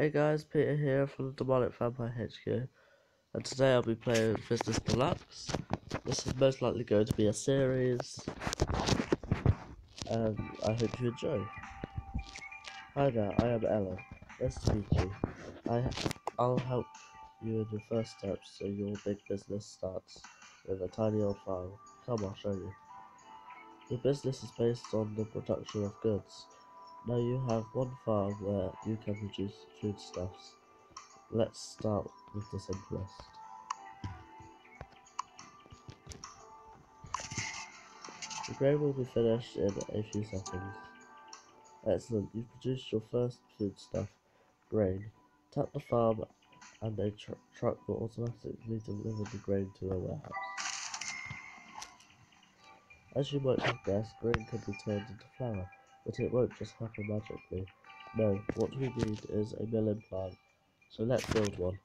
Hey guys, Peter here from the Demonic Vampire HQ, and today I'll be playing Business Deluxe. This is most likely going to be a series, and I hope you enjoy. Hi there, I am Ella. Nice to meet you. I, I'll help you in your first steps so your big business starts with a tiny old farm. Come, I'll show you. Your business is based on the production of goods. Now you have one farm where you can produce foodstuffs. Let's start with the simplest. The grain will be finished in a few seconds. Excellent, you've produced your first foodstuff, grain. Tap the farm and a tr truck will automatically deliver the grain to a warehouse. As you might have guessed, grain can be turned into flour but it won't just happen magically. No, what we need is a milling plant, so let's build one.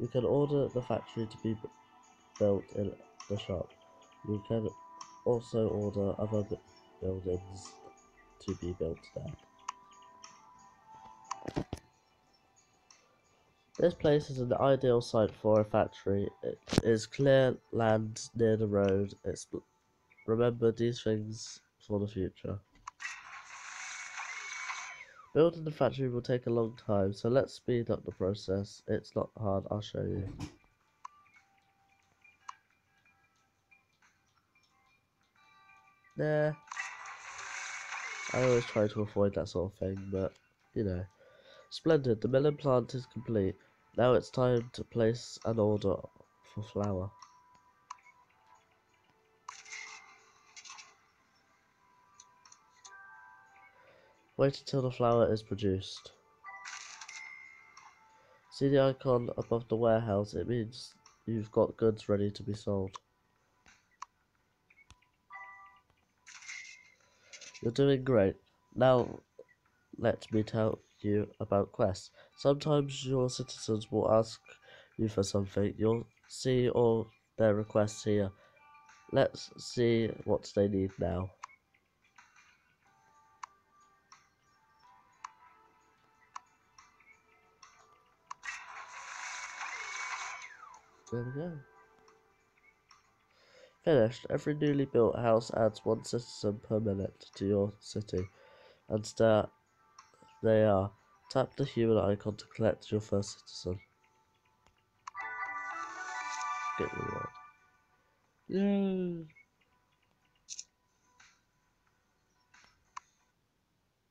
You can order the factory to be built in the shop. You can also order other buildings to be built there. This place is an ideal site for a factory. It is clear land near the road. It's Remember these things for the future. Building the factory will take a long time, so let's speed up the process. It's not hard, I'll show you. Nah. I always try to avoid that sort of thing, but, you know. Splendid, the milling plant is complete. Now it's time to place an order for flour. Wait until the flour is produced. See the icon above the warehouse? It means you've got goods ready to be sold. You're doing great. Now, let me tell you about quests. Sometimes your citizens will ask you for something. You'll see all their requests here. Let's see what they need now. There we go. Finished. Every newly built house adds one citizen per minute to your city. And start. They are. Tap the human icon to collect your first citizen. Get reward. Yay!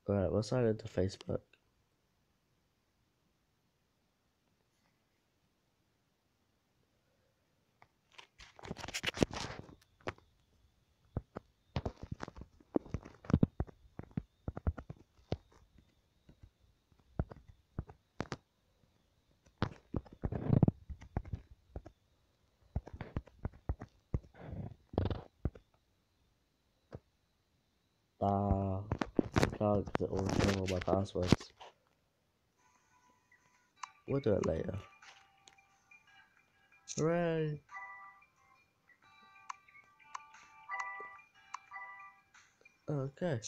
Alright, we'll sign into Facebook. Ah, I can't because it always knows all my passwords. We'll do it later. Hooray! Okay.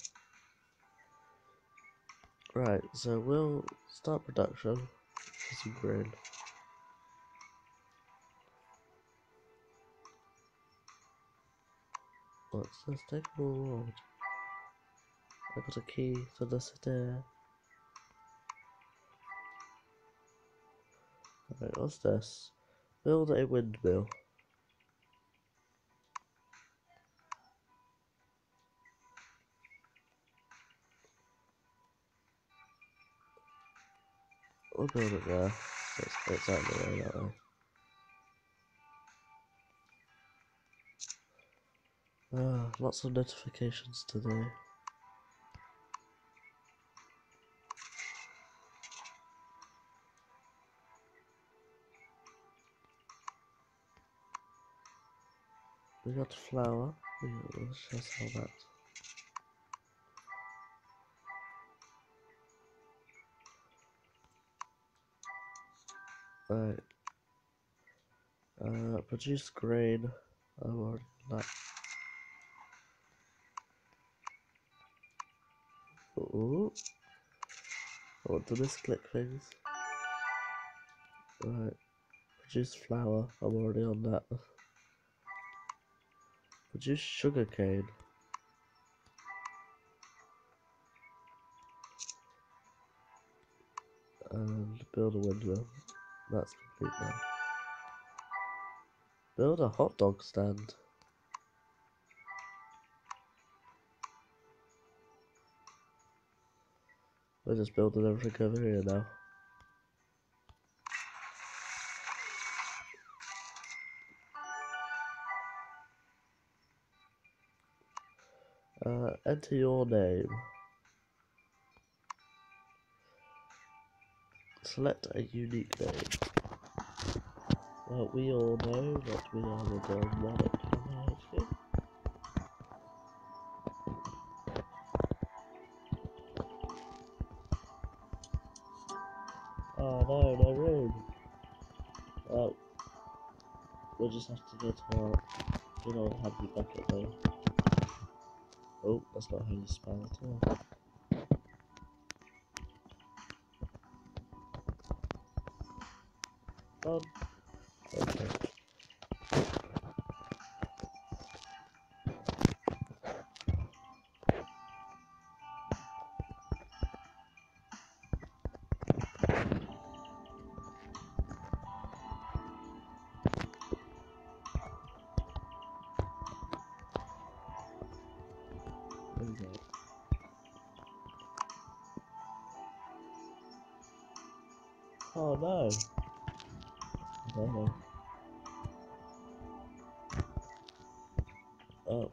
Right, so we'll start production for some grain. What's this? Take a reward. I got a key to the city. Alright, what's this? Build a windmill. We'll build it there. It's, it's out of the way that way. Ah, lots of notifications today. We got flour. Let's just sell that. Right. Uh, produce grain. I've already done that. Ooh. I want to misclick things. Right. Produce flour. I'm already on that. Produce sugarcane. And build a windmill. That's complete now. Build a hot dog stand. We're just building everything over here now. Uh, enter your name. Select a unique name. Well, we all know that we are the Demonic Community. Oh no, no room. Well, we'll just have to go to our good old happy bucket though. Oh, that's not how you spell it all. Oh. Oh.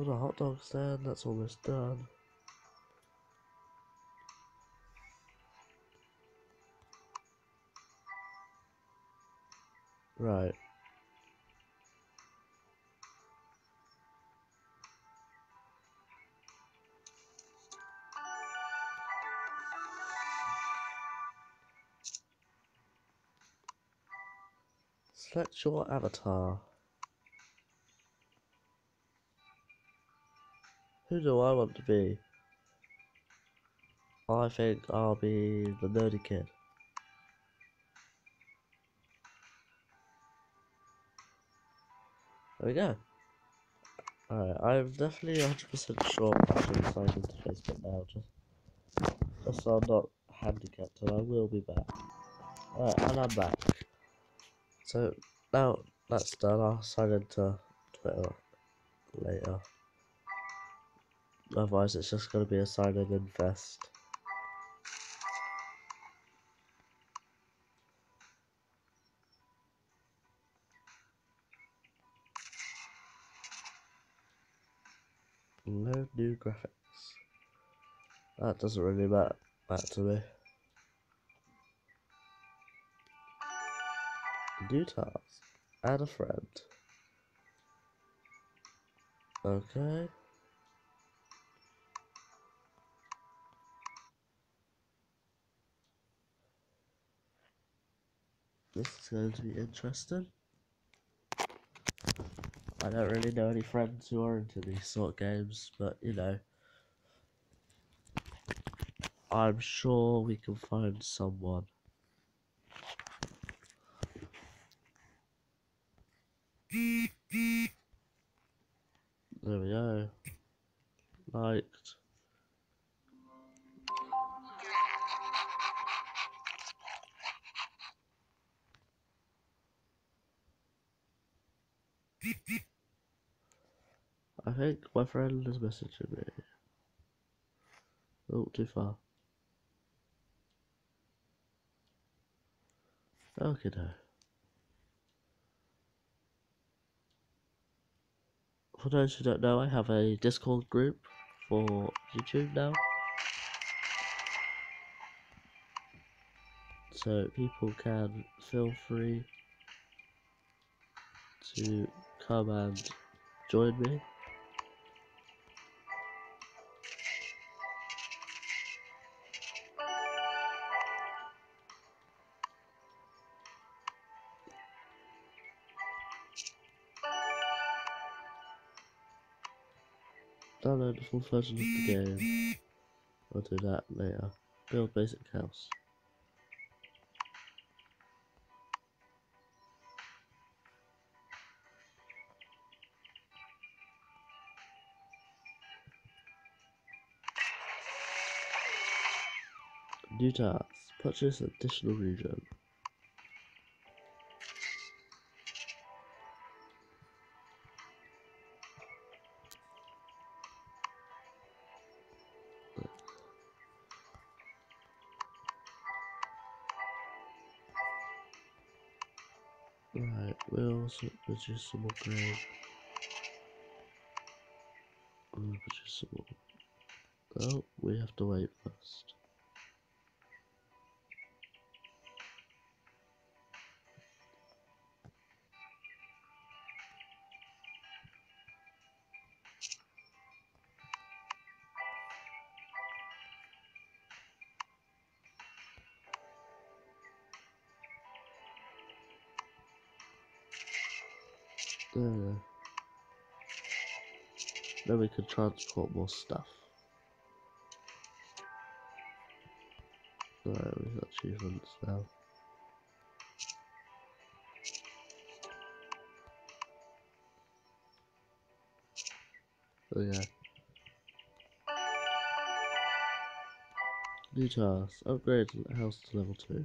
Got a hot dog stand, that's almost done. Right. Select your avatar. Who do I want to be? I think I'll be the nerdy kid. There we go. Alright, I'm definitely 100% sure I'm actually signed into Facebook now, just, just so I'm not handicapped, and I will be back. Alright, and I'm back. So, now that's done, I'll sign into Twitter later. Otherwise, it's just going to be a sign in infest. Load new graphics. That doesn't really matter, matter to me. New task. Add a friend. Okay. This is going to be interesting. I don't really know any friends who are into these sort of games, but you know. I'm sure we can find someone. Friend is messaging me. Oh, too far. Okay, no. For those who don't know, I have a Discord group for YouTube now. So people can feel free to come and join me? Download the full version of the game. I'll do that later. Build basic house. New task. Purchase additional region. We'll also some more grain. We'll we have to wait first. Can transport more stuff. Got achievements now. Oh yeah. New task. Upgrade house to level 2.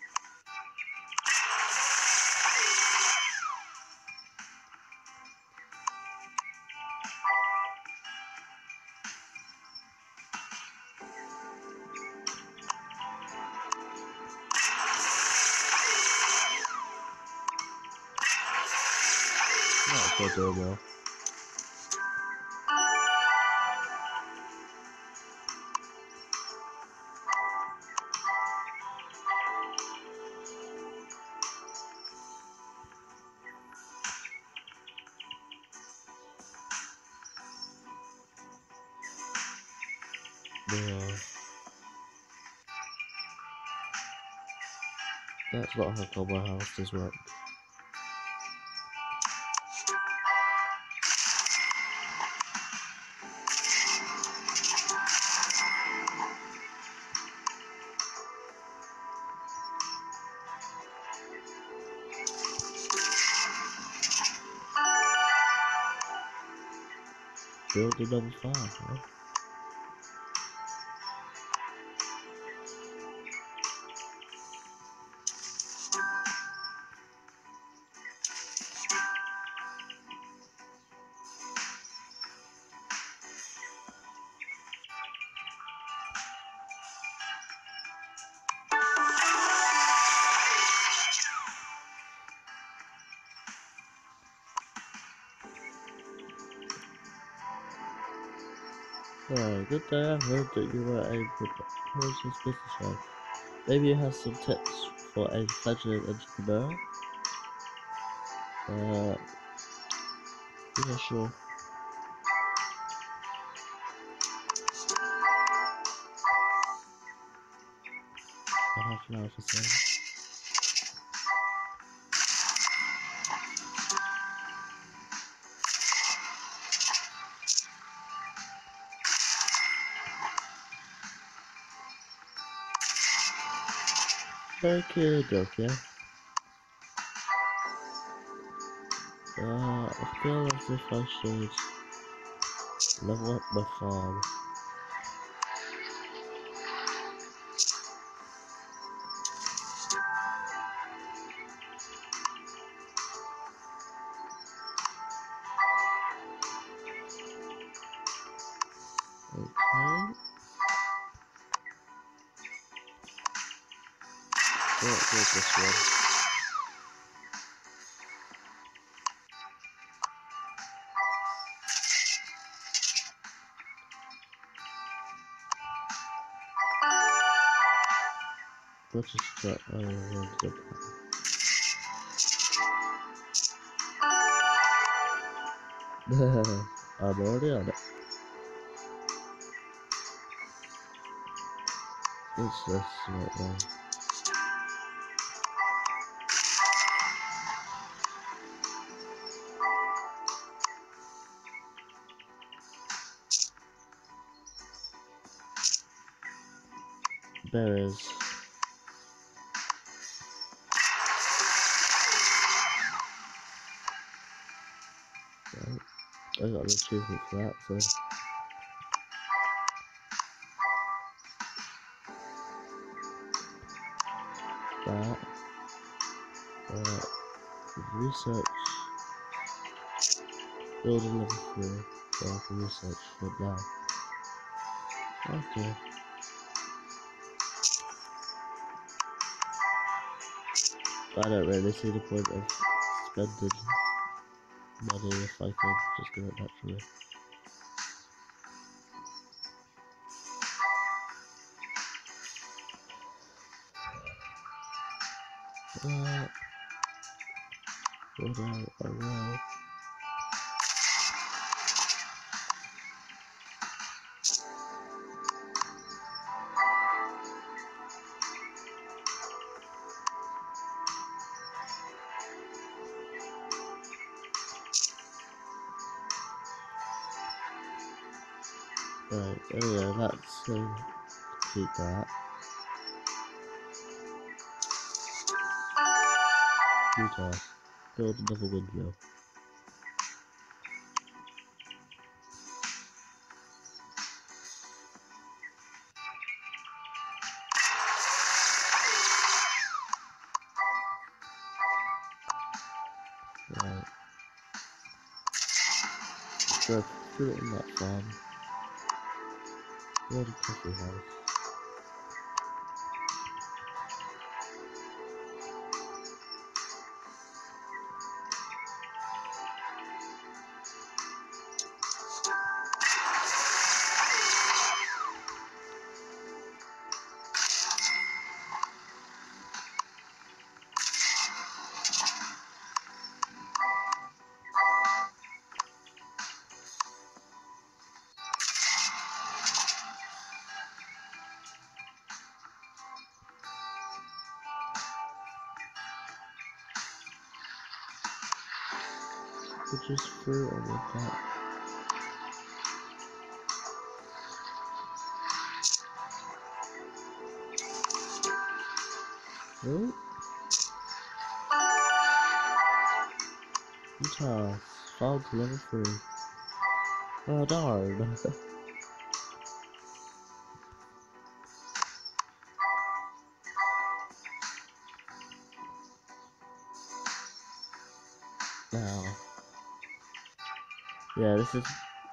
That's what doing well. Yeah. That's not how cobble houses work. Build a level 5, huh? I heard that you were a purchase businessman. Maybe you have some tips for a fledgling entrepreneur? Uh, yeah, sure. I have an hour Okay, okay. Uh, I feel as if I should Level up my farm. Let's just try. Oh, yeah, I'm already on it. It's just right now. Berries. I got an achievement for that, so. That. Uh, research. Building level 3. So can research for now. Okay. I don't really see the point of spending money if I can just get it naturally. Uh, what I, I will. Right, anyway, that's uh, complete that. Task. Build another windmill. Right. So, put it in that farm. Build a coffee house. That. Oh. Utah, found level 3. Oh darn. Yeah, this is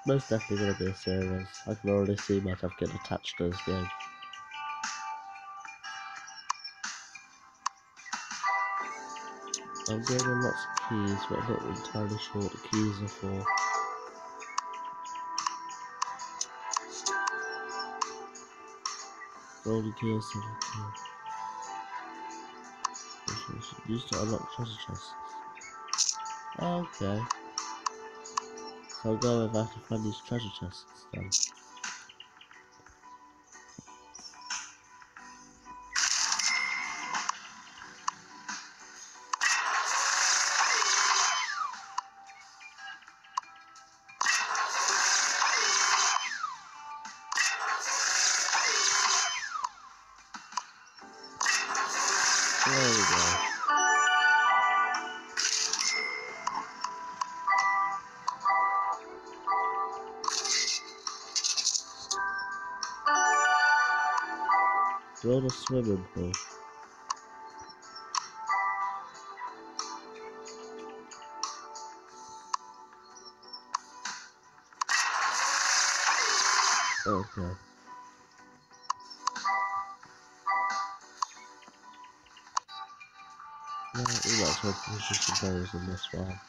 most definitely going to be a series. I can already see myself getting attached to this game. I'm getting lots of keys, but I'm not entirely sure what the keys are for. Golden key or silver key. Used to unlock treasure chests. Okay. So I'll go have to find these treasure chests then. A swimming pool. Okay. Yeah, we well position some berries in this one.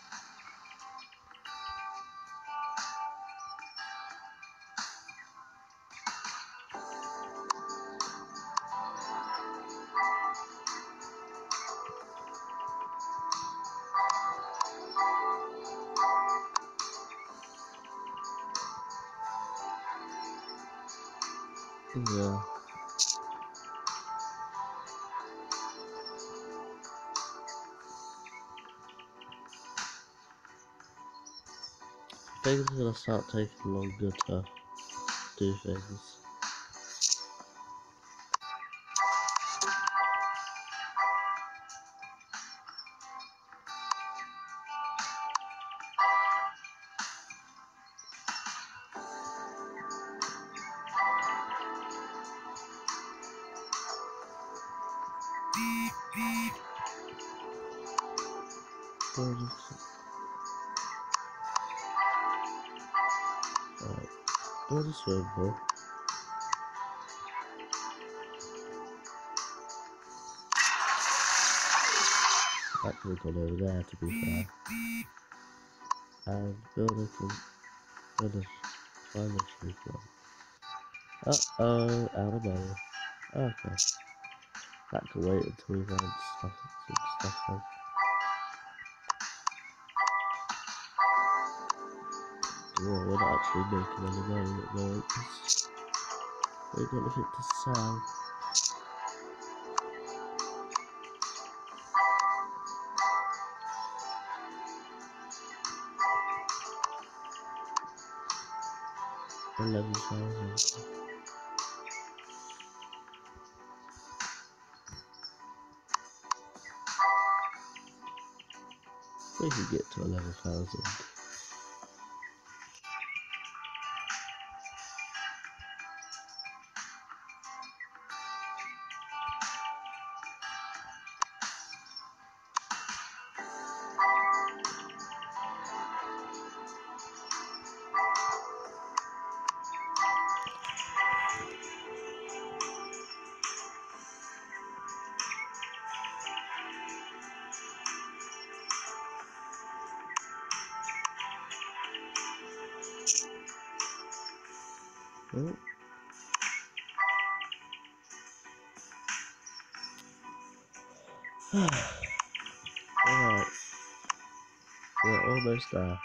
Yeah. Things are gonna start taking longer to do things. Build a swimming pool. Actually gone over there to be fair. And build a build a climate tree one. Uh oh, out of money. Okay. That can wait until we find stuff some stuff Well, we're not actually making any money at the moment we got to sell. Eleven thousand. We can get to eleven thousand. We're.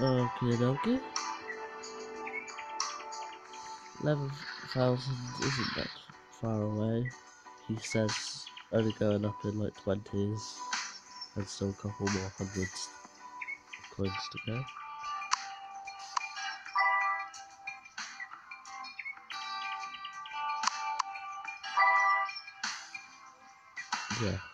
Okay, dokie. Eleven thousand isn't that far away. He says only going up in like twenties and still a couple more hundreds of coins to go. Yeah.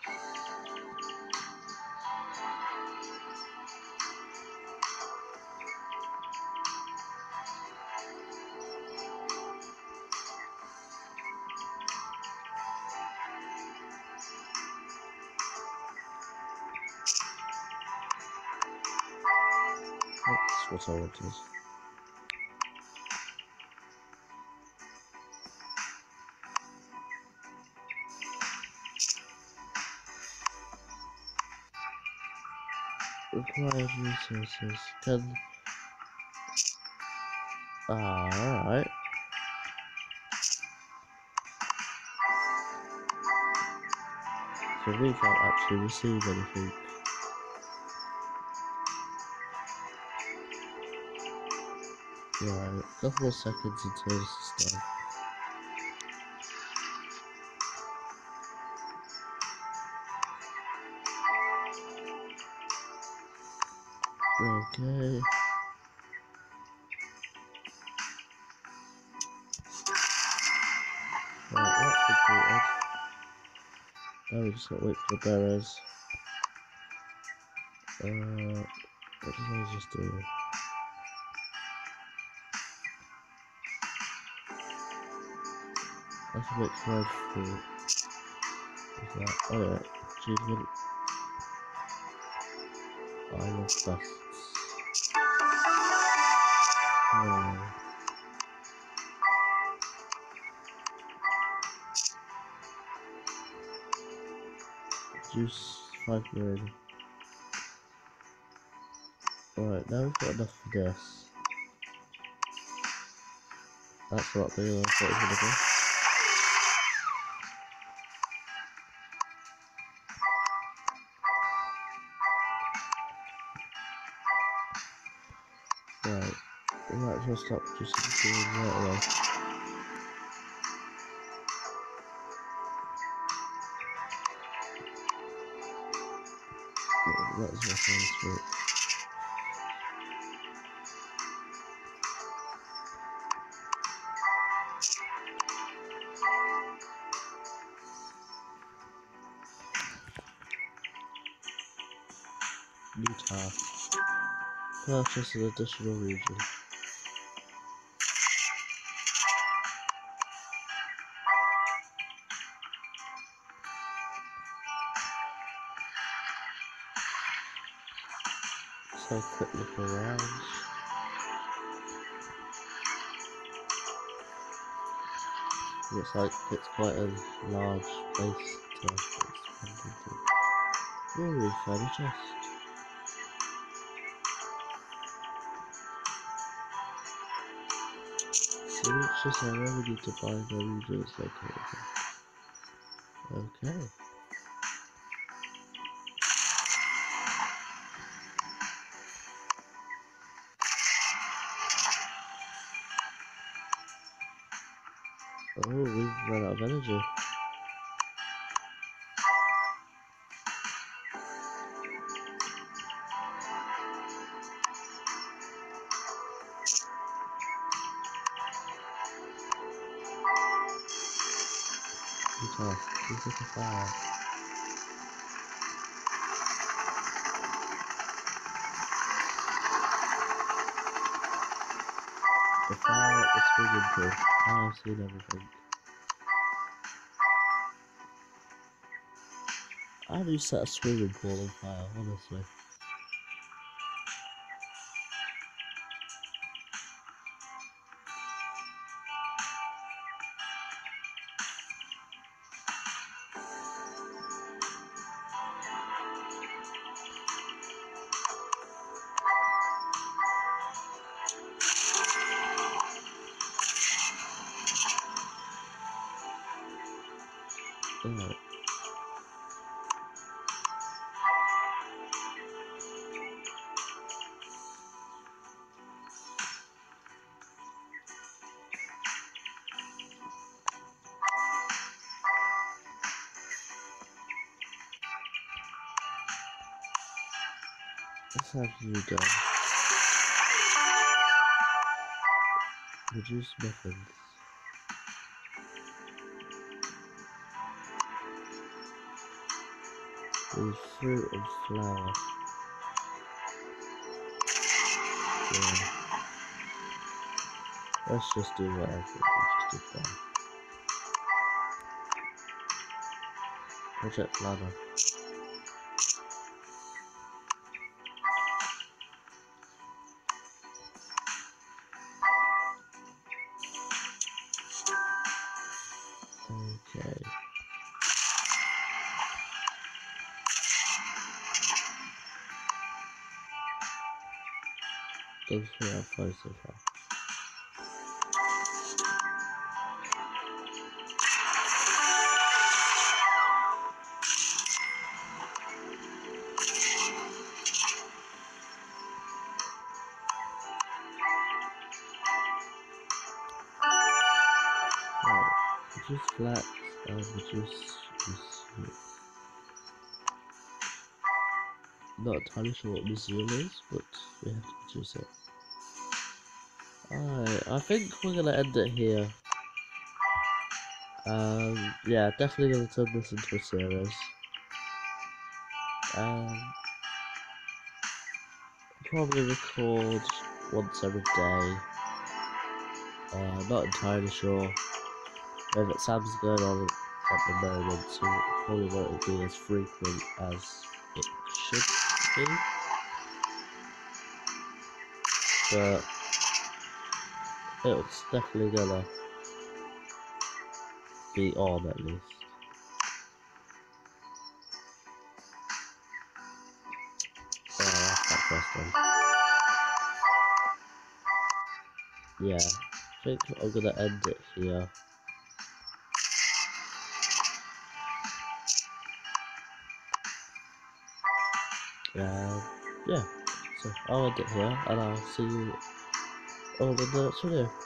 That's what I wanted. Required resources. Can. Ah, alright. So we can't actually receive anything. right, a couple of seconds until this is done. Okay. Right, that's completed. Now we just gotta wait for the bearers. Uh, what did I just do? I can make fried fruit. What's that? Oh yeah. I love busts. Oh. Juice, 5 million. Alright, now we've got enough for this. That's what they bigger than I thought it well stop just doing right away. Yeah, Might as well find. New. Purchase an additional region. So quick look around. Looks like it's quite a large place to expand into. Ooh, found a chest. So it's just I need to buy the regions located. Okay. Run out of energy. Good task. Please look fire. The fire the swimming pool. Now I've seen everything. How do you set a swimming pool on fire, honestly? Let's have you done. Reduce muffins. With fruit and flour. Yeah. Let's just do whatever we just did there. Project ladder. Far. Right. Reduce flax and uh, reduce this. not entirely sure what this museum is, but we have to produce it. Alright, I think we're gonna end it here. Um, yeah, definitely gonna turn this into a series. Um, probably record once every day. Uh, not entirely sure. It sounds going on at the moment, so probably won't be as frequent as it should be. But it's definitely gonna be on at least. That question. Yeah, I think I'm gonna end it here. Um, yeah, so I'll end it here, and I'll see you in the next video.